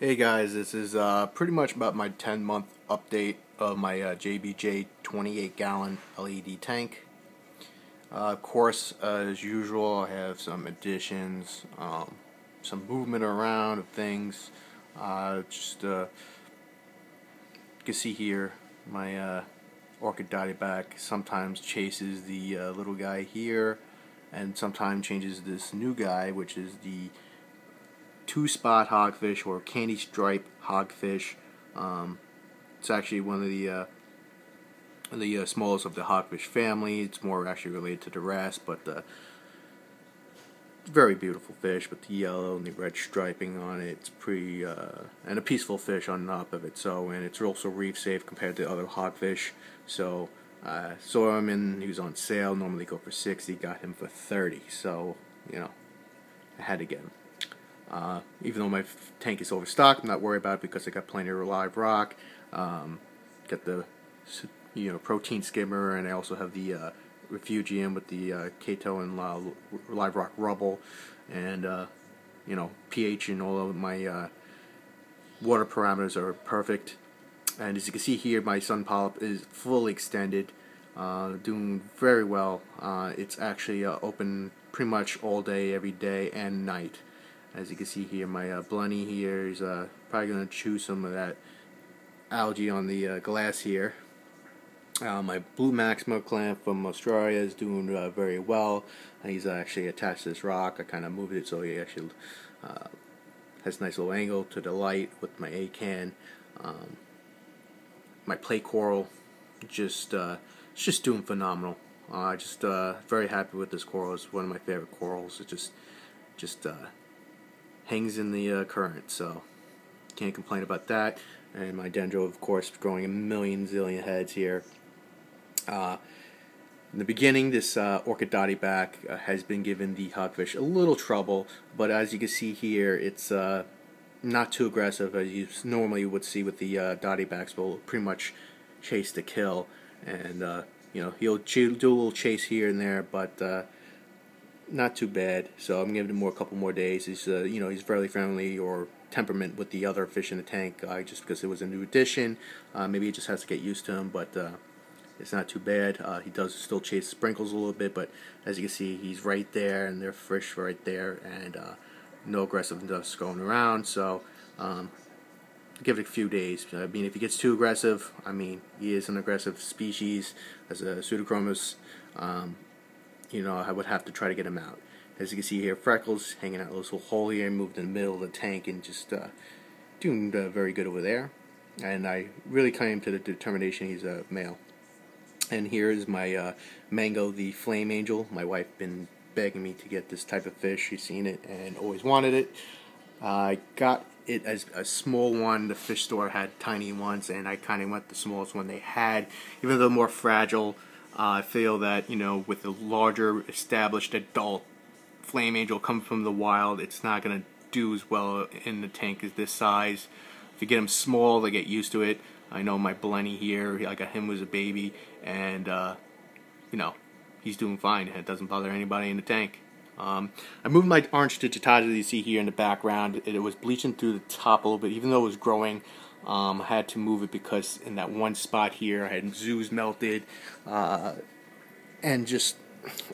Hey guys, this is uh, pretty much about my 10 month update of my uh, JBJ 28 gallon LED tank. Uh, of course, as usual, I have some additions, um, some movement around of things. Uh, just uh, you can see here, my uh, Orchid Dottyback sometimes chases the uh, little guy here, and sometimes changes this new guy, which is the two spot hogfish or candy stripe hogfish. Um, it's actually one of the uh, the uh, smallest of the hogfish family. It's more actually related to the rest, but very beautiful fish with the yellow and the red striping on it. It's pretty uh, and a peaceful fish on top of it. So and it's also reef safe compared to other hogfish. So uh, saw him and he was on sale. Normally go for sixty. Got him for thirty. So you know, I had to get him. Uh, even though my tank is overstocked, I'm not worried about it because I got plenty of live rock. Um, got the you know protein skimmer, and I also have the uh, refugium with the uh, Chaeto and uh, live rock rubble, and uh, you know pH and all of my uh, water parameters are perfect. And as you can see here, my sun polyp is fully extended, uh, doing very well. it's actually open pretty much all day, every day, and night. As you can see here, my uh, Blenny here is uh, probably going to chew some of that algae on the uh, glass here. Uh, my Blue Maxima clamp from Australia is doing uh, very well. he's actually attached to this rock. I kind of moved it so he actually uh, has a nice little angle to the light with my acan. Um, my plate coral just uh, it's just doing phenomenal. I uh, just very happy with this coral. It's one of my favorite corals. It just just hangs in the uh, current, so can't complain about that. And my dendro, of course, growing a million zillion heads here. Uh, in the beginning, this uh, Orchid Dottyback uh, has been given the hogfish a little trouble, but as you can see here, it's uh, not too aggressive as you normally would see with the uh, Dottybacks. Will pretty much chase to kill, and uh, you know he'll do a little chase here and there, but uh, not too bad. So I'm giving him more a couple more days. He's uh, you know he's fairly friendly or temperament with the other fish in the tank uh, just because it was a new addition. Uh, maybe he just has to get used to him, but uh, it's not too bad. Uh, he does still chase sprinkles a little bit, but as you can see, he's right there and they're fish right there, and uh, no aggressiveness going around. So. Um, give it a few days. I mean, if he gets too aggressive, I mean, he is an aggressive species as a pseudochromis. Um, you know, I would have to try to get him out. As you can see here, Freckles hanging out a little hole here, moved in the middle of the tank and just uh, doing uh, very good over there. And I really came to the determination he's a male. And here is my uh, Mango, the Flame Angel. My wife been begging me to get this type of fish. She's seen it and always wanted it. I got it as a small one. The fish store had tiny ones, and I kind of went the smallest one they had. Even though more fragile, I feel that you know with a larger established adult flame angel come from the wild, it's not gonna do as well in the tank as this size. If you get them small, they get used to it. I know my Blenny here, I got him as a baby, and uh, you know he's doing fine. It doesn't bother anybody in the tank. Um, I moved my orange digitata that you see here in the background. It, it was bleaching through the top a little bit, even though it was growing. Um, I had to move it because in that one spot here, I had zoos melted, uh, and just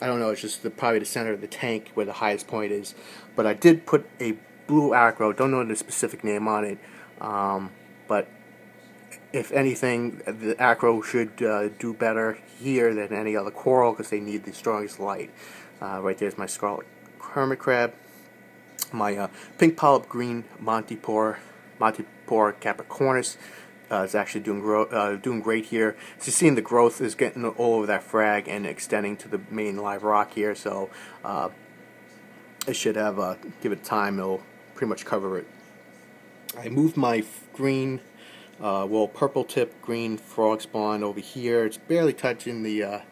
I don't know. It's just the, probably the center of the tank where the highest point is. But I did put a blue acro. Don't know the specific name on it, um, but if anything, the acro should uh, do better here than any other coral because they need the strongest light. Uh, right there's my scarlet hermit crab, my uh, pink polyp green Montipora Montipora capricornis uh, is actually doing uh, doing great here. So you're seeing the growth is getting all over that frag and extending to the main live rock here. So uh, it should have uh, give it time. It'll pretty much cover it. I moved my green, uh, well, purple tip green frog spawn over here. It's barely touching the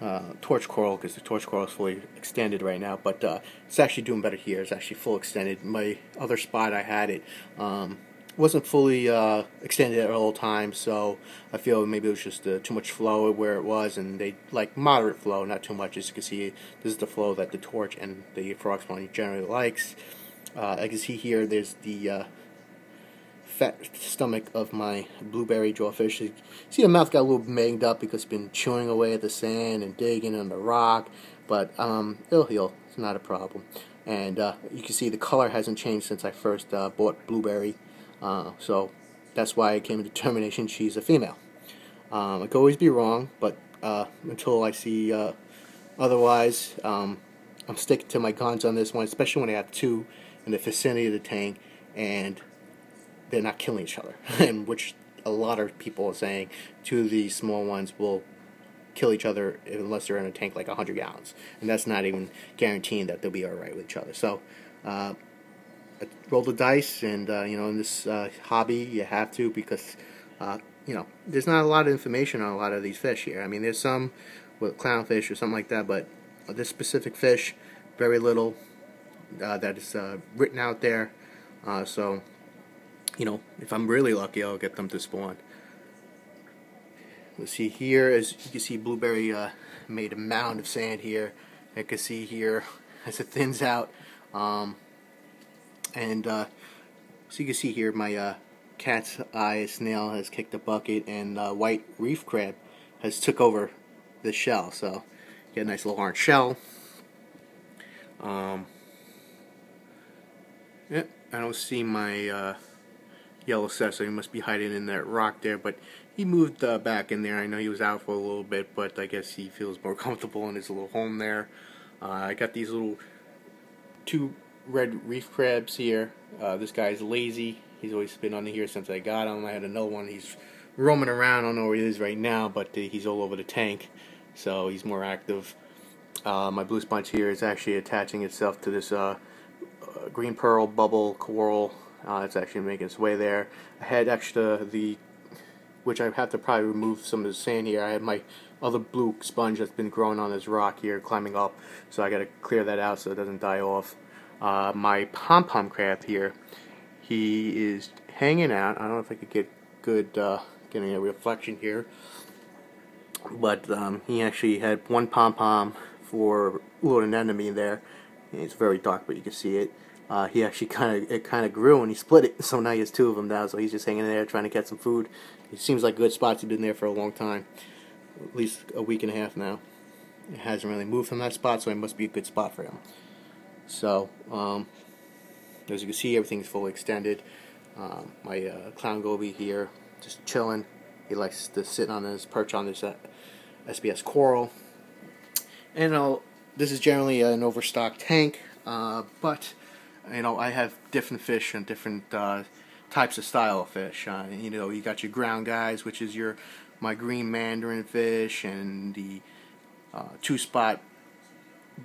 uh, torch coral because the torch coral is fully extended right now, but uh, it's actually doing better here. It's actually full extended. My other spot I had it um, wasn't fully uh, extended at all times, so I feel maybe it was just uh, too much flow where it was, and they like moderate flow, not too much. As you can see, this is the flow that the torch and the frog spawn generally likes. Uh, I can see here there's the uh, fat stomach of my blueberry jawfish. See the mouth got a little banged up because it's been chewing away at the sand and digging on the rock, but um, it'll heal. It's not a problem. And uh, you can see the color hasn't changed since I first uh, bought blueberry, uh, so that's why I came to determination she's a female. Um, I could always be wrong, but uh, until I see uh, otherwise, um, I'm sticking to my guns on this one, especially when I have two in the vicinity of the tank and they're not killing each other, and which a lot of people are saying two of these small ones will kill each other unless they're in a tank like 100 gallons, and that's not even guaranteeing that they'll be all right with each other. So, uh, roll the dice, and uh, you know, in this uh, hobby, you have to because uh, you know there's not a lot of information on a lot of these fish here. I mean, there's some with clownfish or something like that, but this specific fish, very little uh, that is uh, written out there. so you know, if I'm really lucky, I'll get them to spawn. Let's see here, as you can see, Blueberry uh, made a mound of sand here. You can see here as it thins out. Um, and uh, so you can see here, my uh, cat's eye snail has kicked a bucket, and uh, white reef crab has took over the shell. So get a nice little orange shell. Um, yeah, I don't see my uh, set, so He must be hiding in that rock there, but he moved uh, back in there. I know he was out for a little bit, but I guess he feels more comfortable in his little home there. Uh, I got these little two red reef crabs here. Uh, this guy's lazy. He's always been under here since I got him. I had another one. He's roaming around. I don't know where he is right now, but uh, he's all over the tank, so he's more active. Uh, my blue sponge here is actually attaching itself to this uh, green pearl bubble coral uh, it's actually making its way there. I had extra the, which I have to probably remove some of the sand here. I had my other blue sponge that's been growing on this rock here, climbing up, so I got to clear that out so it doesn't die off. Uh, my pom pom crab here, he is hanging out. I don't know if I could get good uh, getting a reflection here, but um, he actually had one pom pom for little anemone there. It's very dark, but you can see it uh, he actually kind of it kind of grew and he split it. So now he has two of them now. So he's just hanging there trying to get some food. It seems like good spots. He's been there for a long time, at least a week and a half now. It hasn't really moved from that spot, so it must be a good spot for him. So um, as you can see, everything's fully extended. Um, my uh, clown goby here, just chilling. He likes to sit on his perch on this uh, SPS coral. And this is generally an overstocked tank, uh, but you know, I have different fish and different uh, types of style of fish. Uh, you know, you got your ground guys, which is your my green mandarin fish, and the uh, two spot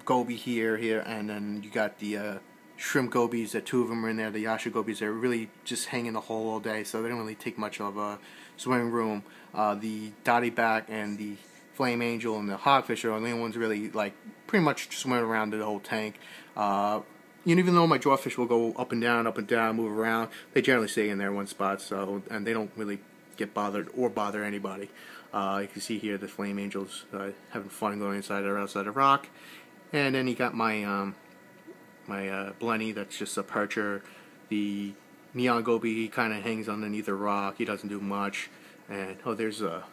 goby here, here, and then you got the uh, shrimp gobies. The two of them are in there. The yasha gobies are really just hang in the hole all day, so they don't really take much of a swimming room. Uh, the dotty back and the flame angel and the hogfish are the only ones really like pretty much swimming around the whole tank. Uh, and even though my jawfish will go up and down, up and down, move around, they generally stay in there one spot. So, and they don't really get bothered or bother anybody. Uh, you can see here the flame angels uh, having fun going inside or outside a rock. And then you got my um, my uh, blenny that's just a percher. The neon goby kind of hangs underneath a rock. He doesn't do much. And oh, there's a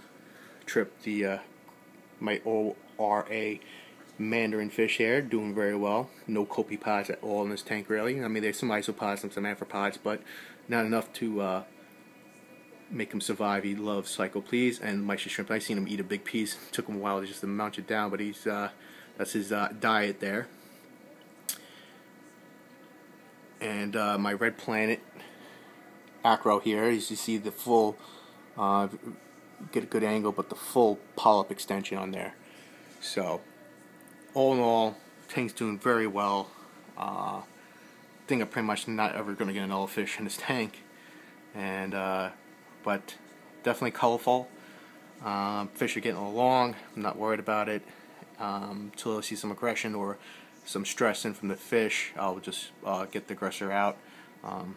trip. The uh, my ORA mandarin fish here, doing very well. No copepods at all in this tank, really. I mean, there's some isopods and some amphipods, but not enough to uh, make him survive. He loves Cyclop-eeze and Mysis shrimp. I've seen him eat a big piece. It took him a while to just to munch it down, but he's uh, that's his uh, diet there. And uh, my red planet acro here, as you see the full, uh, get a good angle, but the full polyp extension on there. So all in all, tank's doing very well. Uh, think I'm pretty much not ever going to get another fish in this tank, and uh, but definitely colorful. Um, fish are getting along. I'm not worried about it. Um, until I see some aggression or some stress in from the fish, I'll just uh, get the aggressor out. Um,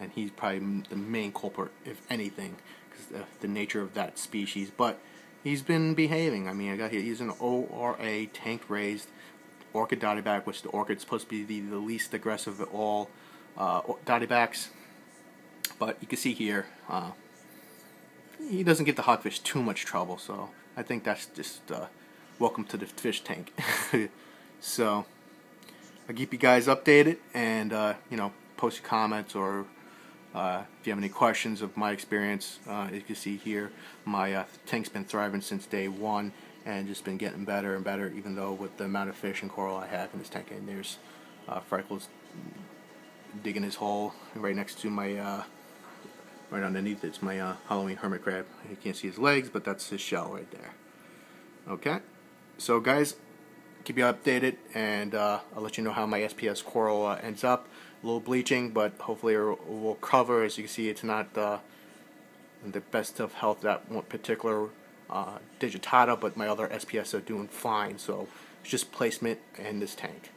and he's probably the main culprit, if anything, because the, the nature of that species. But he's been behaving. I mean, I got he's an ORA tank raised orchid dottyback, which the orchid's supposed to be the, the least aggressive of all uh, dottybacks. But you can see here, uh, he doesn't give the hogfish too much trouble, so I think that's just uh, welcome to the fish tank. so I'll keep you guys updated and uh, you know post your comments or uh, if you have any questions of my experience, uh, as you can see here, my uh, tank's been thriving since day one and just been getting better and better even though with the amount of fish and coral I have in this tank and there's uh, Freckles digging his hole right next to my uh, right underneath. It's my uh, Halloween hermit crab. You can't see his legs but that's his shell right there. Okay? So guys keep you updated and uh, I'll let you know how my SPS coral uh, ends up. A little bleaching but hopefully it will cover. As you can see it's not uh, the best of health that one particular uh, digitata but my other SPS are doing fine. So it's just placement in this tank